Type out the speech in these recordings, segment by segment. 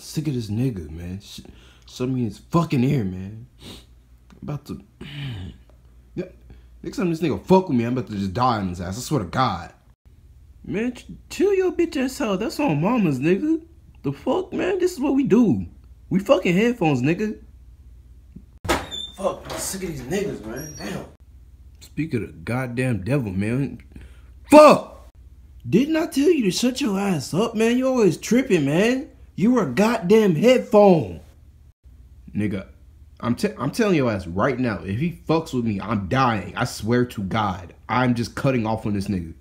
sick of this nigga, man. Sh- me in his fucking ear, man. I'm about to. Yeah. Next time this nigga fuck with me, I'm about to just die on his ass. I swear to God. Man, chill your bitch ass out. That's on mamas, nigga. The fuck, man? This is what we do. We fucking headphones, nigga. Fuck, I'm sick of these niggas, man. Damn. Speak of the goddamn devil, man. Fuck! Didn't I tell you to shut your ass up, man? You always tripping, man. You were a goddamn headphone. Nigga, I'm te- I'm telling your ass right now, if he fucks with me, I'm dying. I swear to God. I'm just cutting off on this nigga.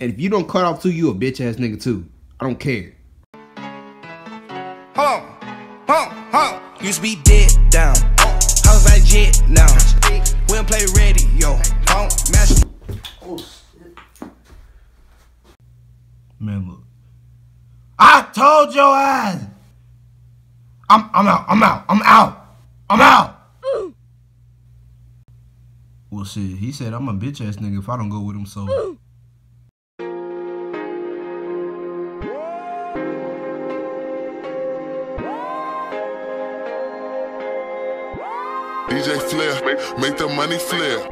And if you don't cut off too, you a bitch ass nigga too. I don't care. Hold on, hold on, hold on. Used to be dead down. House by jet now. We don't play radio. Phone mash. Oh, Man, look. Told your ass. I'm I'm out. I'm out. I'm out. I'm out. Well, shit. He said I'm a bitch ass nigga if I don't go with him. So. DJ Flair, make the money flare.